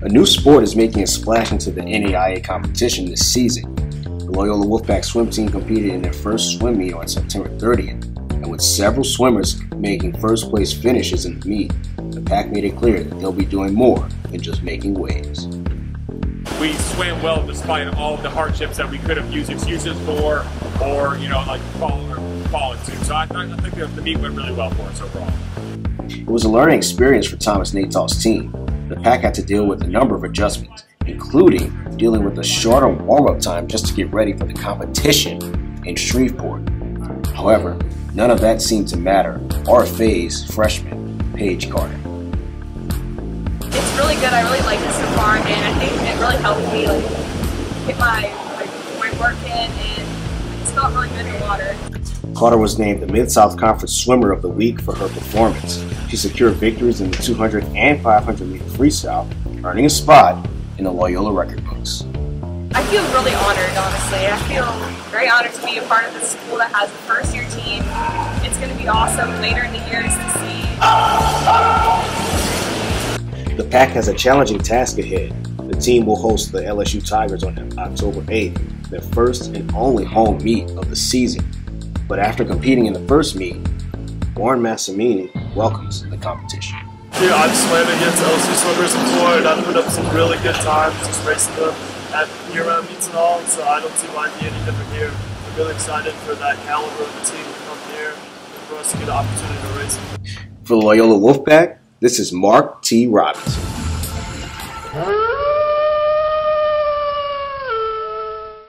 A new sport is making a splash into the NAIA competition this season. The Loyola Wolfpack swim team competed in their first swim meet on September 30th, and with several swimmers making first place finishes in the meet, the pack made it clear that they'll be doing more than just making waves. We swam well despite all the hardships that we could have used excuses for, or you know, like falling or falling to. So I, I think the meet went really well for us overall. It was a learning experience for Thomas Natal's team. The pack had to deal with a number of adjustments, including dealing with a shorter warm-up time just to get ready for the competition in Shreveport. However, none of that seemed to matter or faze freshman Paige Carter. It's really good. I really like it so far, and I think it really helped me like get my my work in, and it's felt really good in the water. Carter was named the Mid-South Conference Swimmer of the Week for her performance. She secured victories in the 200 and 500 meter freestyle, earning a spot in the Loyola record books. I feel really honored, honestly. I feel very honored to be a part of the school that has a first year team. It's going to be awesome later in the years to see. The Pack has a challenging task ahead. The team will host the LSU Tigers on October 8th, their first and only home meet of the season. But after competing in the first meet, Warren Massimini welcomes the competition. Yeah, I've swam against LSU swimmers before, and I've put up some really good times just racing them at year-round meets and all, so I don't see why it'd be any different here. I'm really excited for that caliber of the team to come here and for us to get an opportunity to race. them. For the Loyola Wolfpack, this is Mark T. Robinson.